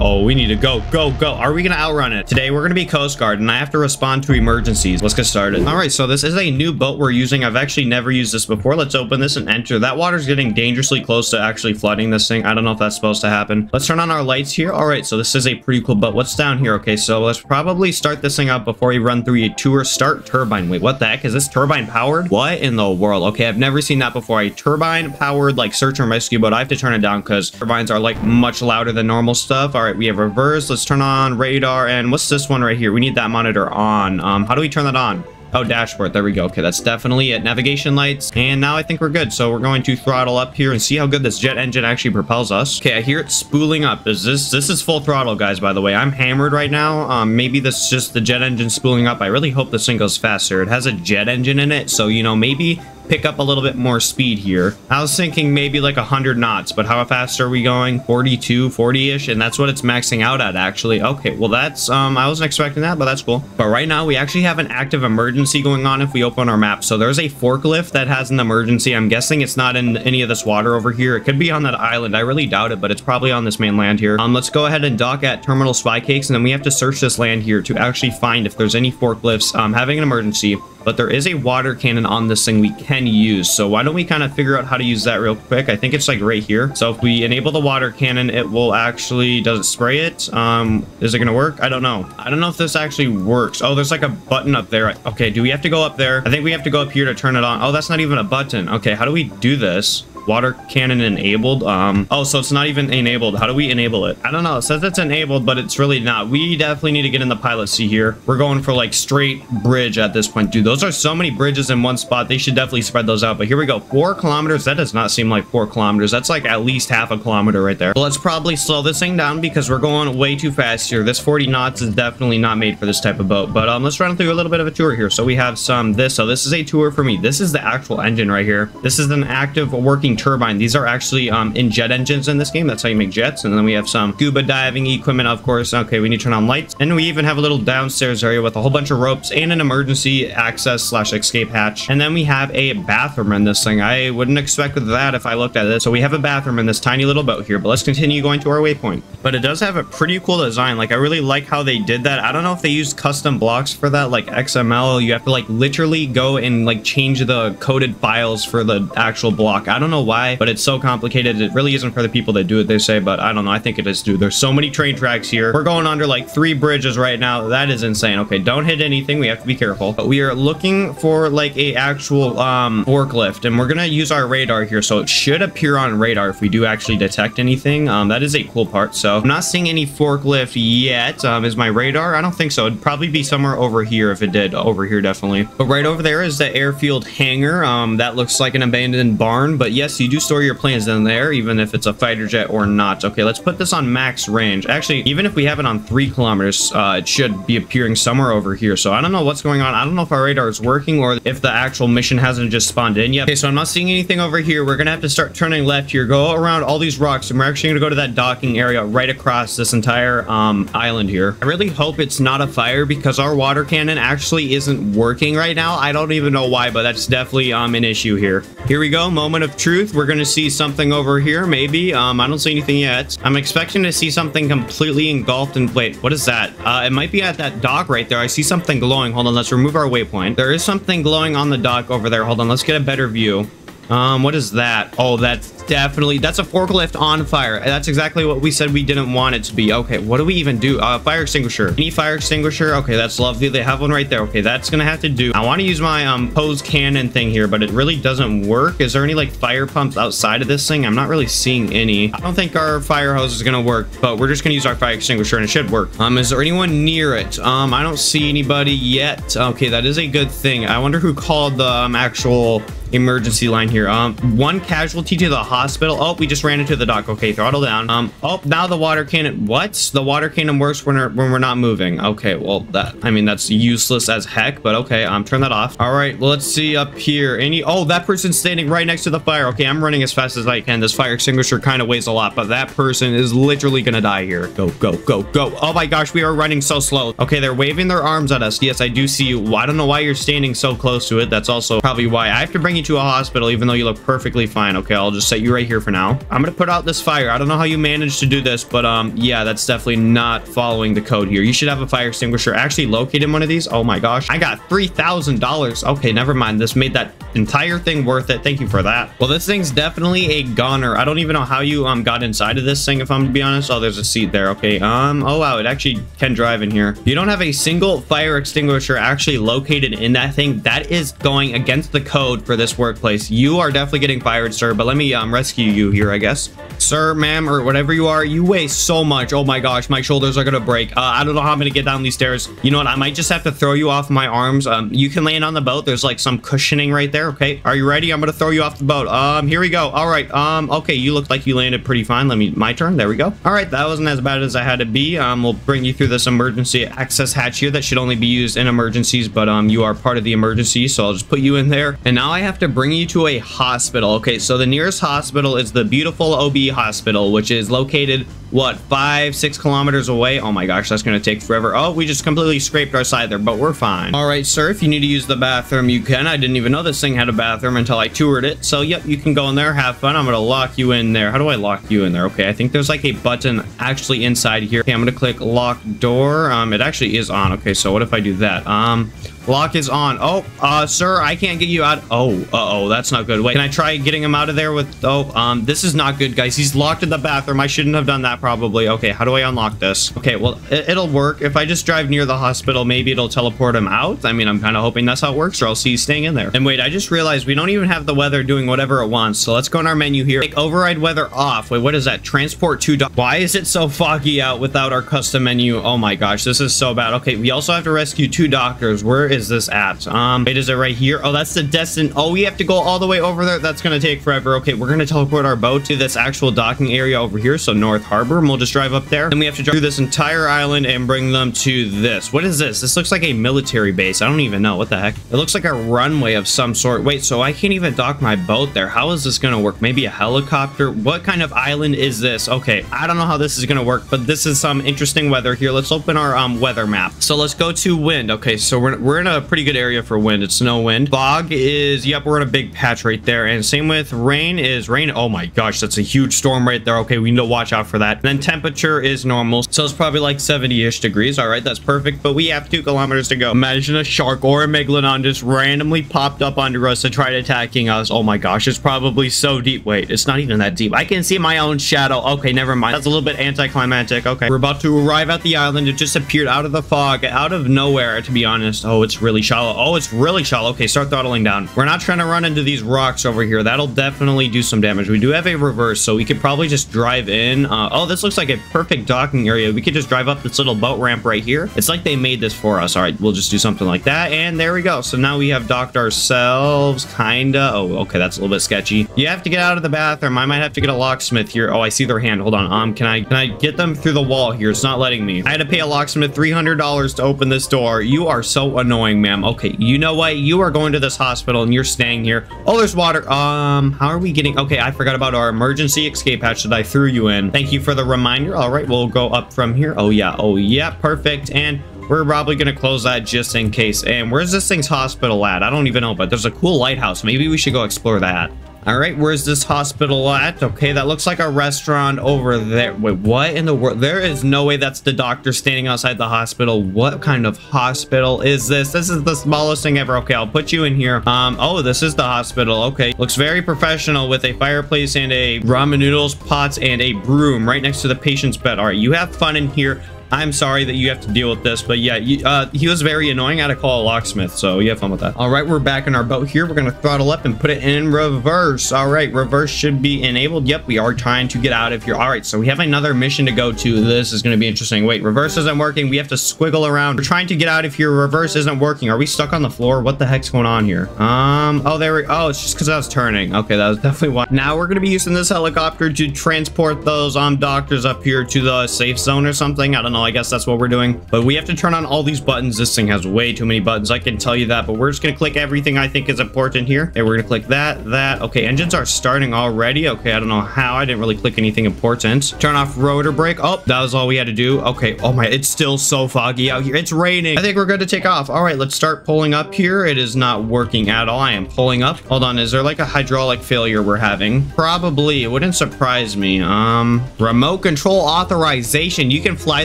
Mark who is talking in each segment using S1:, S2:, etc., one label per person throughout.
S1: Oh, we need to go, go, go. Are we going to outrun it? Today, we're going to be Coast Guard, and I have to respond to emergencies. Let's get started. All right, so this is a new boat we're using. I've actually never used this before. Let's open this and enter. That water's getting dangerously close to actually flooding this thing. I don't know if that's supposed to happen. Let's turn on our lights here. All right, so this is a pretty cool boat. What's down here? Okay, so let's probably start this thing up before we run through a tour. Start turbine. Wait, what the heck? Is this turbine powered? What in the world? Okay, I've never seen that before. A turbine powered like search and rescue boat. I have to turn it down because turbines are like much louder than normal stuff. All right, we have reverse. Let's turn on radar. And what's this one right here? We need that monitor on. Um, how do we turn that on? Oh, dashboard. There we go. Okay, that's definitely it. Navigation lights. And now I think we're good. So we're going to throttle up here and see how good this jet engine actually propels us. Okay, I hear it spooling up. Is this this is full throttle, guys, by the way. I'm hammered right now. Um, maybe this is just the jet engine spooling up. I really hope this thing goes faster. It has a jet engine in it. So, you know, maybe pick up a little bit more speed here. I was thinking maybe like 100 knots, but how fast are we going? 42, 40-ish, and that's what it's maxing out at, actually. Okay, well, that's, um, I wasn't expecting that, but that's cool. But right now, we actually have an active emergency going on if we open our map. So there's a forklift that has an emergency. I'm guessing it's not in any of this water over here. It could be on that island. I really doubt it, but it's probably on this mainland here. Um, let's go ahead and dock at Terminal Spy Cakes, and then we have to search this land here to actually find if there's any forklifts um, having an emergency but there is a water cannon on this thing we can use. So why don't we kind of figure out how to use that real quick? I think it's like right here. So if we enable the water cannon, it will actually, does it spray it? Um, is it going to work? I don't know. I don't know if this actually works. Oh, there's like a button up there. Okay, do we have to go up there? I think we have to go up here to turn it on. Oh, that's not even a button. Okay, how do we do this? Water cannon enabled. Um, oh, so it's not even enabled. How do we enable it? I don't know. It says it's enabled, but it's really not. We definitely need to get in the pilot seat here. We're going for like straight bridge at this point. Dude, those are so many bridges in one spot. They should definitely spread those out. But here we go. Four kilometers. That does not seem like four kilometers. That's like at least half a kilometer right there. Well, let's probably slow this thing down because we're going way too fast here. This 40 knots is definitely not made for this type of boat. But um, let's run through a little bit of a tour here. So we have some this. So this is a tour for me. This is the actual engine right here. This is an active working turbine. These are actually um, in jet engines in this game. That's how you make jets. And then we have some scuba diving equipment, of course. Okay, we need to turn on lights. And we even have a little downstairs area with a whole bunch of ropes and an emergency access slash escape hatch. And then we have a bathroom in this thing. I wouldn't expect that if I looked at it. So we have a bathroom in this tiny little boat here. But let's continue going to our waypoint. But it does have a pretty cool design. Like, I really like how they did that. I don't know if they used custom blocks for that, like XML. You have to, like, literally go and, like, change the coded files for the actual block. I don't know why, but it's so complicated. It really isn't for the people that do it, they say, but I don't know. I think it is, dude. There's so many train tracks here. We're going under, like, three bridges right now. That is insane. Okay, don't hit anything. We have to be careful. But we are looking for, like, a actual, um, forklift, and we're gonna use our radar here, so it should appear on radar if we do actually detect anything. Um, that is a cool part, so I'm not seeing any forklift yet. Um, is my radar? I don't think so. It'd probably be somewhere over here if it did. Over here, definitely. But right over there is the airfield hangar. Um, that looks like an abandoned barn. But yes, you do store your planes in there, even if it's a fighter jet or not. Okay, let's put this on max range. Actually, even if we have it on three kilometers, uh, it should be appearing somewhere over here. So I don't know what's going on. I don't know if our radar is working or if the actual mission hasn't just spawned in yet. Okay, so I'm not seeing anything over here. We're gonna have to start turning left here, go around all these rocks, and we're actually gonna go to that docking area right across this entire um, island here. I really hope it's not a fire because our water cannon actually isn't working right now. I don't even know why, but that's definitely um, an issue here. Here we go, moment of truth. We're gonna see something over here, maybe. Um, I don't see anything yet. I'm expecting to see something completely engulfed in... Wait, what is that? Uh, it might be at that dock right there. I see something glowing. Hold on, let's remove our waypoint. There is something glowing on the dock over there. Hold on, let's get a better view. Um, what is that? Oh, that's definitely, that's a forklift on fire. That's exactly what we said we didn't want it to be. Okay, what do we even do? Uh, fire extinguisher. Any fire extinguisher? Okay, that's lovely. They have one right there. Okay, that's gonna have to do. I want to use my um hose cannon thing here, but it really doesn't work. Is there any like fire pumps outside of this thing? I'm not really seeing any. I don't think our fire hose is gonna work, but we're just gonna use our fire extinguisher and it should work. Um, is there anyone near it? Um, I don't see anybody yet. Okay, that is a good thing. I wonder who called the um, actual emergency line here. Um, one casualty to the hospital. Oh, we just ran into the dock. Okay, throttle down. Um, oh, now the water cannon. What? The water cannon works when we're, when we're not moving. Okay, well, that, I mean, that's useless as heck, but okay, um, turn that off. All right, let's see up here. Any, oh, that person's standing right next to the fire. Okay, I'm running as fast as I can. This fire extinguisher kind of weighs a lot, but that person is literally gonna die here. Go, go, go, go. Oh my gosh, we are running so slow. Okay, they're waving their arms at us. Yes, I do see you. Well, I don't know why you're standing so close to it. That's also probably why I have to bring you to a hospital, even though you look perfectly fine. Okay, I'll just set you right here for now. I'm gonna put out this fire. I don't know how you managed to do this, but um, yeah, that's definitely not following the code here. You should have a fire extinguisher actually located in one of these. Oh my gosh, I got $3,000. Okay, never mind. This made that entire thing worth it. Thank you for that. Well, this thing's definitely a goner. I don't even know how you um got inside of this thing, if I'm to be honest. Oh, there's a seat there. Okay, um, oh wow, it actually can drive in here. You don't have a single fire extinguisher actually located in that thing. That is going against the code for this workplace. You are definitely getting fired, sir, but let me um rescue you here, I guess. Sir, ma'am, or whatever you are, you weigh so much. Oh my gosh, my shoulders are gonna break. Uh, I don't know how I'm gonna get down these stairs. You know what? I might just have to throw you off my arms. Um, you can land on the boat. There's like some cushioning right there. Okay, are you ready? I'm gonna throw you off the boat. Um, here we go. All right. Um, okay, you look like you landed pretty fine. Let me, my turn. There we go. All right, that wasn't as bad as I had to be. Um, we'll bring you through this emergency access hatch here that should only be used in emergencies, but um, you are part of the emergency, so I'll just put you in there. And now I have to bring you to a hospital. Okay, so the nearest hospital is the beautiful OB hospital, which is located what five six kilometers away? Oh my gosh that's gonna take forever. Oh we just completely scraped our side there but we're fine. All right sir if you need to use the bathroom you can. I didn't even know this thing had a bathroom until i toured it. So yep you can go in there have fun. I'm gonna lock you in there. How do i lock you in there? Okay i think there's like a button actually inside here. Okay i'm gonna click lock door. Um it actually is on. Okay so what if i do that? Um Lock is on. Oh, uh, sir, I can't get you out. Oh, uh-oh, that's not good. Wait, can I try getting him out of there with... Oh, um, this is not good, guys. He's locked in the bathroom. I shouldn't have done that, probably. Okay, how do I unlock this? Okay, well, it, will work. If I just drive near the hospital, maybe it'll teleport him out. I mean, I'm kind of hoping that's how it works, or else he's staying in there. And wait, I just realized we don't even have the weather doing whatever it wants. So let's go in our menu here. Take override weather off. Wait, what is that? Transport to... Why is it so foggy out without our custom menu? Oh my gosh, this is so bad. Okay, we also have to rescue two doctors. Where is this at? Um, wait, is it right here? Oh, that's the destin. Oh, we have to go all the way over there. That's going to take forever. Okay, we're going to teleport our boat to this actual docking area over here. So North Harbor, and we'll just drive up there. Then we have to drive through this entire island and bring them to this. What is this? This looks like a military base. I don't even know. What the heck? It looks like a runway of some sort. Wait, so I can't even dock my boat there. How is this going to work? Maybe a helicopter? What kind of island is this? Okay, I don't know how this is going to work, but this is some interesting weather here. Let's open our um, weather map. So let's go to wind. Okay, so we're, we're in a pretty good area for wind. It's no wind. Fog is, yep, we're in a big patch right there. And same with rain is rain. Oh my gosh, that's a huge storm right there. Okay, we need to watch out for that. And then temperature is normal. So it's probably like 70-ish degrees. All right, that's perfect. But we have two kilometers to go. Imagine a shark or a megalodon just randomly popped up under us and tried attacking us. Oh my gosh, it's probably so deep. Wait, it's not even that deep. I can see my own shadow. Okay, never mind. That's a little bit anticlimactic. Okay, we're about to arrive at the island. It just appeared out of the fog, out of nowhere, to be honest. Oh, it's really shallow. Oh, it's really shallow. Okay, start throttling down. We're not trying to run into these rocks over here. That'll definitely do some damage. We do have a reverse, so we could probably just drive in. Uh, oh, this looks like a perfect docking area. We could just drive up this little boat ramp right here. It's like they made this for us. All right, we'll just do something like that. And there we go. So now we have docked ourselves, kinda. Oh, okay, that's a little bit sketchy. You have to get out of the bathroom. I might have to get a locksmith here. Oh, I see their hand. Hold on. Um, can I can I get them through the wall here? It's not letting me. I had to pay a locksmith $300 to open this door. You are so annoying, ma'am. Okay, you know what? You are going to this hospital and you're staying here. Oh, there's water. Um, how are we getting? Okay, I forgot about our emergency escape hatch that I threw you in. Thank you for the reminder. All right, we'll go up from here. Oh, yeah. Oh, yeah. Perfect. And we're probably going to close that just in case. And where's this thing's hospital at? I don't even know, but there's a cool lighthouse. Maybe we should go explore that. All right, where's this hospital at? Okay, that looks like a restaurant over there. Wait, what in the world? There is no way that's the doctor standing outside the hospital. What kind of hospital is this? This is the smallest thing ever. Okay, I'll put you in here. Um, oh, this is the hospital. Okay, looks very professional with a fireplace and a ramen noodles, pots, and a broom right next to the patient's bed. All right, you have fun in here. I'm sorry that you have to deal with this, but yeah, you, uh, he was very annoying. I had to call a locksmith, so you have fun with that. All right, we're back in our boat here. We're going to throttle up and put it in reverse. All right, reverse should be enabled. Yep, we are trying to get out of here. All right, so we have another mission to go to. This is going to be interesting. Wait, reverse isn't working. We have to squiggle around. We're trying to get out of here. Reverse isn't working. Are we stuck on the floor? What the heck's going on here? Um, oh, there we, oh, it's just because I was turning. Okay, that was definitely why. Now we're going to be using this helicopter to transport those um doctors up here to the safe zone or something. I don't know I guess that's what we're doing. But we have to turn on all these buttons. This thing has way too many buttons. I can tell you that. But we're just going to click everything I think is important here. And we're going to click that, that. Okay, engines are starting already. Okay, I don't know how. I didn't really click anything important. Turn off rotor brake. Oh, that was all we had to do. Okay. Oh my, it's still so foggy out here. It's raining. I think we're good to take off. All right, let's start pulling up here. It is not working at all. I am pulling up. Hold on. Is there like a hydraulic failure we're having? Probably. It wouldn't surprise me. Um, remote control authorization. You can fly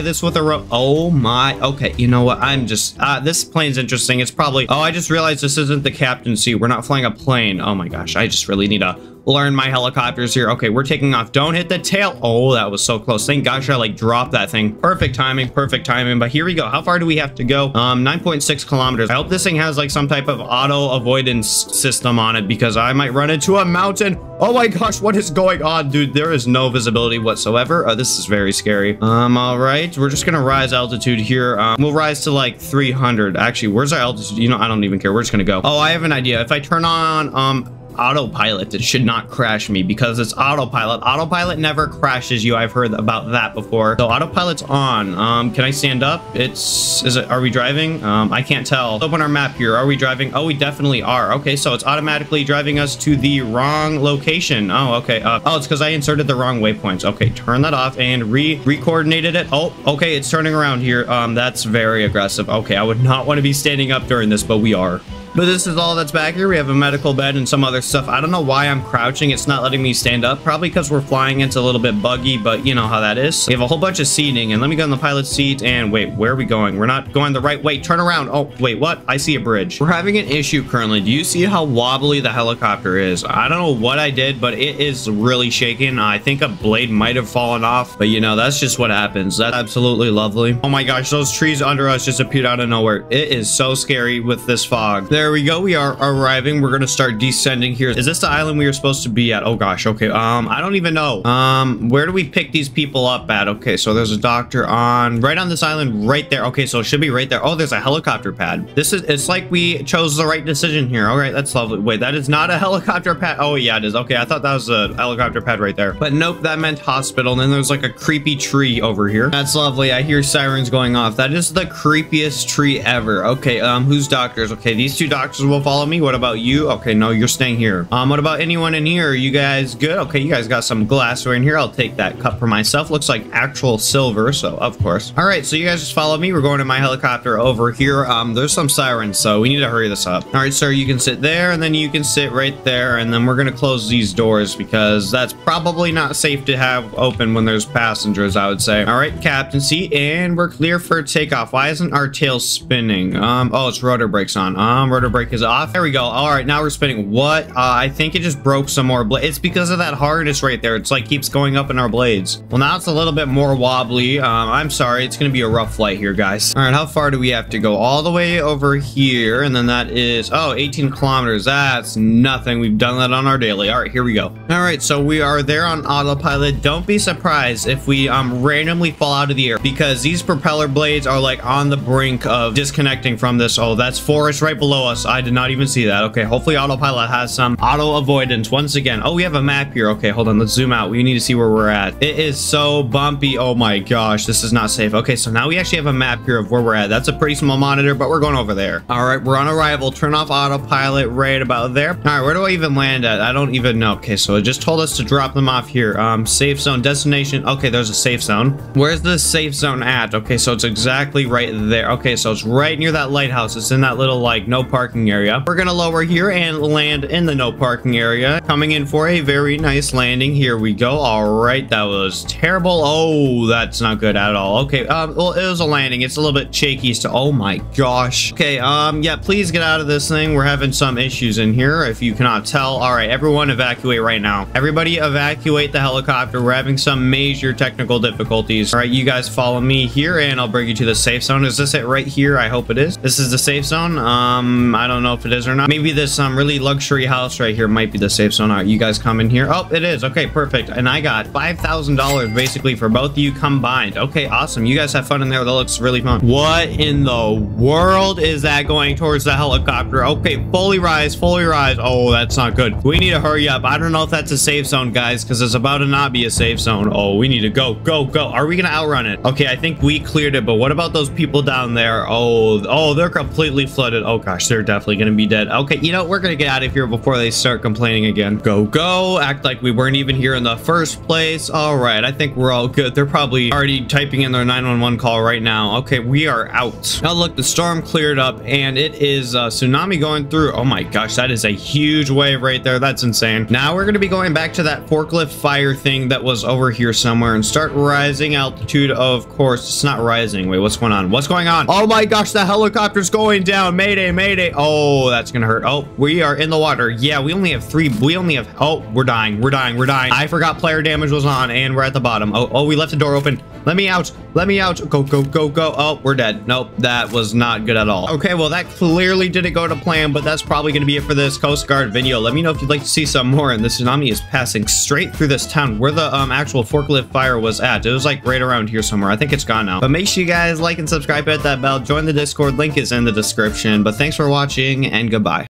S1: this with a Oh my. Okay. You know what? I'm just, uh, this plane's interesting. It's probably, oh, I just realized this isn't the captain seat. We're not flying a plane. Oh my gosh. I just really need a learn my helicopters here. Okay, we're taking off. Don't hit the tail. Oh, that was so close. Thank gosh I like dropped that thing. Perfect timing, perfect timing. But here we go. How far do we have to go? Um, 9.6 kilometers. I hope this thing has like some type of auto avoidance system on it because I might run into a mountain. Oh my gosh, what is going on, dude? There is no visibility whatsoever. Oh, this is very scary. Um, all right, we're just gonna rise altitude here. Um, we'll rise to like 300. Actually, where's our altitude? You know, I don't even care. We're just gonna go. Oh, I have an idea. If I turn on um autopilot. It should not crash me because it's autopilot. Autopilot never crashes you. I've heard about that before. So autopilot's on. Um, can I stand up? It's, is it, are we driving? Um, I can't tell. Open our map here. Are we driving? Oh, we definitely are. Okay, so it's automatically driving us to the wrong location. Oh, okay. Uh, oh, it's because I inserted the wrong waypoints. Okay, turn that off and re re-coordinated it. Oh, okay, it's turning around here. Um, that's very aggressive. Okay, I would not want to be standing up during this, but we are. But this is all that's back here. We have a medical bed and some other stuff. I don't know why I'm crouching. It's not letting me stand up. Probably because we're flying. It's a little bit buggy, but you know how that is. We have a whole bunch of seating. And let me go in the pilot seat. And wait, where are we going? We're not going the right way. Turn around. Oh, wait, what? I see a bridge. We're having an issue currently. Do you see how wobbly the helicopter is? I don't know what I did, but it is really shaking. I think a blade might have fallen off. But you know, that's just what happens. That's absolutely lovely. Oh my gosh, those trees under us just appeared out of nowhere. It is so scary with this fog. There we go. We are arriving. We're going to start descending here. Is this the island we are supposed to be at? Oh gosh. Okay. Um, I don't even know. Um, where do we pick these people up at? Okay. So there's a doctor on right on this island right there. Okay. So it should be right there. Oh, there's a helicopter pad. This is, it's like we chose the right decision here. All right. That's lovely. Wait, that is not a helicopter pad. Oh yeah, it is. Okay. I thought that was a helicopter pad right there, but nope. That meant hospital. And then there's like a creepy tree over here. That's lovely. I hear sirens going off. That is the creepiest tree ever. Okay. Um, who's doctors? Okay. These two doctors will follow me. What about you? Okay, no, you're staying here. Um, what about anyone in here? You guys good? Okay, you guys got some glassware in here. I'll take that cup for myself. Looks like actual silver, so of course. All right, so you guys just follow me. We're going to my helicopter over here. Um, there's some sirens, so we need to hurry this up. All right, sir, you can sit there, and then you can sit right there, and then we're gonna close these doors because that's probably not safe to have open when there's passengers, I would say. All right, captain seat, and we're clear for takeoff. Why isn't our tail spinning? Um, oh, it's rotor brakes on. Um, rotor brake is off. There we go. All right, now we're spinning. What? Uh, I think it just broke some more blades. It's because of that harness right there. It's like keeps going up in our blades. Well, now it's a little bit more wobbly. Um, I'm sorry. It's going to be a rough flight here, guys. All right, how far do we have to go? All the way over here, and then that is, oh, 18 kilometers. That's nothing. We've done that on our daily. All right, here we go. All right, so we are there on autopilot. Don't be surprised if we um randomly fall out of the air because these propeller blades are like on the brink of disconnecting from this. Oh, that's forest right below us. I did not even see that. Okay, hopefully autopilot has some auto avoidance once again. Oh, we have a map here. Okay, hold on. Let's zoom out. We need to see where we're at. It is so bumpy. Oh my gosh, this is not safe. Okay, so now we actually have a map here of where we're at. That's a pretty small monitor, but we're going over there. All right, we're on arrival. Turn off autopilot right about there. All right, where do I even land at? I don't even know. Okay, so it just told us to drop them off here. Um, safe zone destination. Okay, there's a safe zone. Where's the safe zone at? Okay, so it's exactly right there. Okay, so it's right near that lighthouse. It's in that little like no parking area. We're gonna lower here and land in the no parking area. Coming in for a very nice landing. Here we go. All right, that was terrible. Oh, that's not good at all. Okay, um, well, it was a landing. It's a little bit shaky. So, oh my gosh. Okay, um, yeah, please get out of this thing. We're having some issues in here, if you cannot tell. All right, everyone evacuate right now. Everybody evacuate the helicopter. We're having some major technical difficulties. All right, you guys follow me here and I'll bring you to the safe zone. Is this it right here? I hope it is. This is the safe zone. Um, Hmm, I don't know if it is or not. Maybe this um really luxury house right here might be the safe zone. Right, you guys come in here. Oh, it is. Okay, perfect. And I got $5,000 basically for both of you combined. Okay, awesome. You guys have fun in there. That looks really fun. What in the world is that going towards the helicopter? Okay, fully rise, fully rise. Oh, that's not good. We need to hurry up. I don't know if that's a safe zone, guys, because it's about to not be a safe zone. Oh, we need to go, go, go. Are we going to outrun it? Okay, I think we cleared it, but what about those people down there? Oh, oh, they're completely flooded. Oh, gosh, they're definitely going to be dead. Okay, you know, we're going to get out of here before they start complaining again. Go, go. Act like we weren't even here in the first place. All right, I think we're all good. They're probably already typing in their 911 call right now. Okay, we are out. Now, look, the storm cleared up, and it is a tsunami going through. Oh, my gosh, that is a huge wave right there. That's insane. Now, we're going to be going back to that forklift fire thing that was over here somewhere and start rising altitude. Of course, it's not rising. Wait, what's going on? What's going on? Oh, my gosh, the helicopter's going down. Mayday, mayday. Oh, that's to hurt. Oh, we are in the water. Yeah, we only have three. We only have... Oh, we're dying. We're dying. We're dying. I forgot player damage was on, and we're at the bottom. Oh, oh, we left the door open. Let me out. Let me out. Go, go, go, go. Oh, we're dead. Nope, that was not good at all. Okay, well, that clearly didn't go to plan, but that's probably going to be it for this Coast Guard video. Let me know if you'd like to see some more. And the tsunami is passing straight through this town where the um, actual forklift fire was at. It was like right around here somewhere. I think it's gone now. But make sure you guys like and subscribe, hit that bell, join the Discord. Link is in the description. But thanks for watching and goodbye.